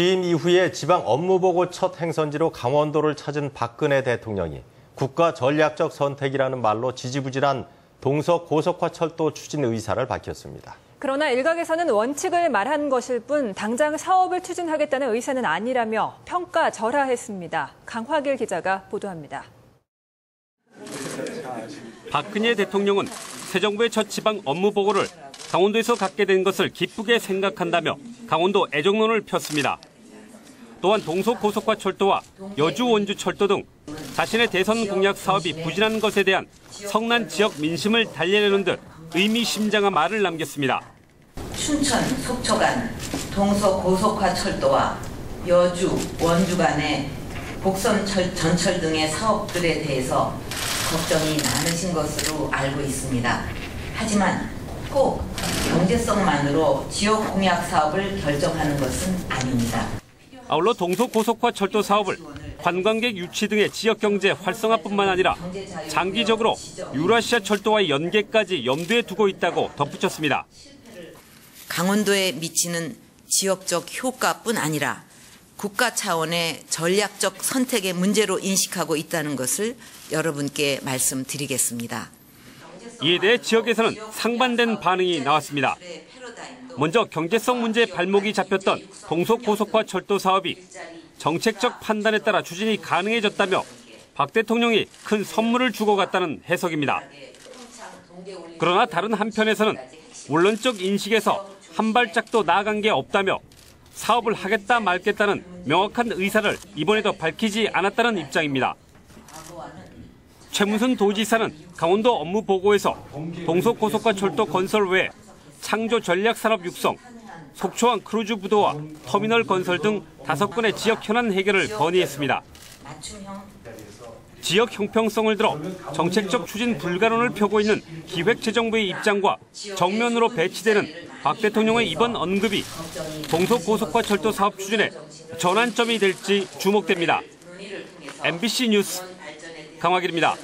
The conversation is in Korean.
취임 이후에 지방 업무보고 첫 행선지로 강원도를 찾은 박근혜 대통령이 국가 전략적 선택이라는 말로 지지부진한 동서 고속화 철도 추진 의사를 밝혔습니다. 그러나 일각에서는 원칙을 말한 것일 뿐 당장 사업을 추진하겠다는 의사는 아니라며 평가절하했습니다. 강화길 기자가 보도합니다. 박근혜 대통령은 새 정부의 첫 지방 업무 보고를 강원도에서 갖게 된 것을 기쁘게 생각한다며 강원도 애정론을 폈습니다. 또한 동서고속화철도와 여주 원주철도 등 자신의 대선 공약 사업이 부진한 것에 대한 성난 지역 민심을 달래려는 듯 의미심장한 말을 남겼습니다. 춘천, 속초 간 동서고속화철도와 여주, 원주 간의 복선 철, 전철 등의 사업들에 대해서 걱정이 많으신 것으로 알고 있습니다. 하지만 꼭 경제성만으로 지역 공약 사업을 결정하는 것은 아닙니다. 아울러 동서고속화 철도 사업을 관광객 유치 등의 지역 경제 활성화뿐만 아니라 장기적으로 유라시아 철도와의 연계까지 염두에 두고 있다고 덧붙였습니다. 강원도에 미치는 지역적 효과뿐 아니라 국가 차원의 전략적 선택의 문제로 인식하고 있다는 것을 여러분께 말씀드리겠습니다. 이에 대해 지역에서는 상반된 반응이 나왔습니다. 먼저 경제성 문제 발목이 잡혔던 동서고속화 철도 사업이 정책적 판단에 따라 추진이 가능해졌다며 박 대통령이 큰 선물을 주고 갔다는 해석입니다. 그러나 다른 한편에서는 원론적 인식에서 한 발짝도 나아간 게 없다며 사업을 하겠다 말겠다는 명확한 의사를 이번에도 밝히지 않았다는 입장입니다. 최문순 도지사는 강원도 업무 보고에서 동서고속화 철도 건설 외에 창조 전략 산업 육성, 속초항 크루즈 부두와 터미널 건설 등 다섯 건의 지역 현안 해결을 건의했습니다. 지역 형평성을 들어 정책적 추진 불가론을 펴고 있는 기획재정부의 입장과 정면으로 배치되는 박 대통령의 이번 언급이 동서고속화 철도 사업 추진에 전환점이 될지 주목됩니다. MBC 뉴스 강화길입니다.